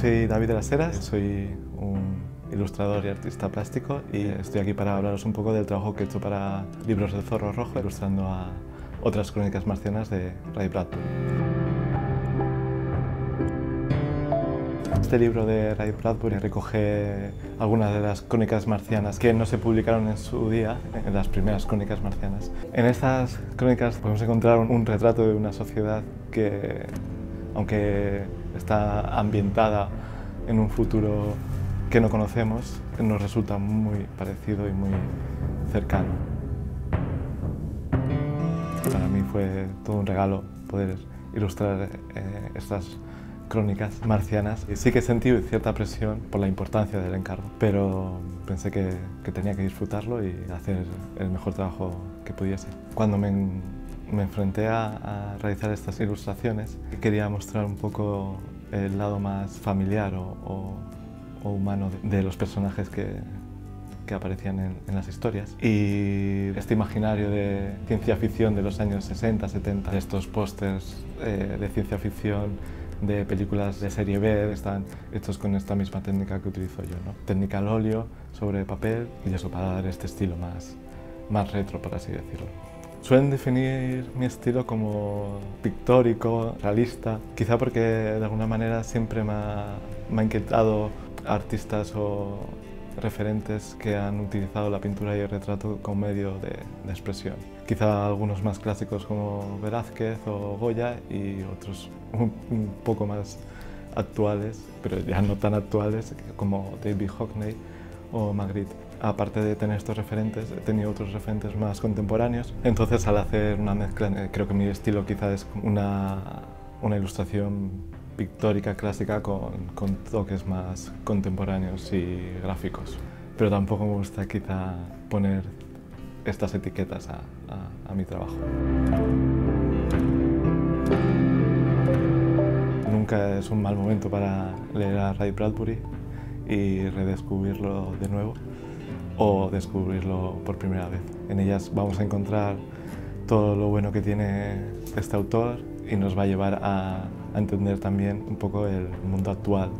Soy David de las Heras, soy un ilustrador y artista plástico y estoy aquí para hablaros un poco del trabajo que he hecho para Libros del Zorro Rojo, ilustrando a otras crónicas marcianas de Ray Bradbury. Este libro de Ray Bradbury recoge algunas de las crónicas marcianas que no se publicaron en su día, en las primeras crónicas marcianas. En estas crónicas podemos encontrar un retrato de una sociedad que, aunque está ambientada en un futuro que no conocemos, nos resulta muy parecido y muy cercano. Para mí fue todo un regalo poder ilustrar eh, estas crónicas marcianas. Y sí que sentido cierta presión por la importancia del encargo, pero pensé que, que tenía que disfrutarlo y hacer el mejor trabajo que pudiese. Cuando me, me enfrenté a, a, realizar estas ilustraciones, quería mostrar un poco el lado más familiar o, o, o humano de, de, los personajes que, que aparecían en, en, las historias. Y este imaginario de ciencia ficción de los años 60, 70, estos pósters eh, de ciencia ficción de películas de serie B están hechos con esta misma técnica que utilizo yo, ¿no? técnica al óleo sobre papel y eso para dar este estilo más, más retro, por así decirlo. Suelen definir mi estilo como pictórico, realista, quizá porque de alguna manera siempre me ha, me inquietado artistas o referentes que han utilizado la pintura y el retrato como medio de, expresión. Quizá algunos más clásicos como Velázquez o Goya y otros un, poco más actuales, pero ya no tan actuales, como David Hockney o Magritte. Aparte de tener estos referentes, he tenido otros referentes más contemporáneos. Entonces, al hacer una mezcla, eh, creo que mi estilo quizá es una, una ilustración pictórica clásica con, con, toques más contemporáneos y gráficos. Pero tampoco me gusta quizá poner estas etiquetas a, a, a mi trabajo. Nunca es un mal momento para leer a Ray Bradbury y redescubrirlo de nuevo o descubrirlo por primera vez. En ellas vamos a encontrar todo lo bueno que tiene este autor y nos va a llevar a, a entender también un poco el mundo actual.